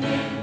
name.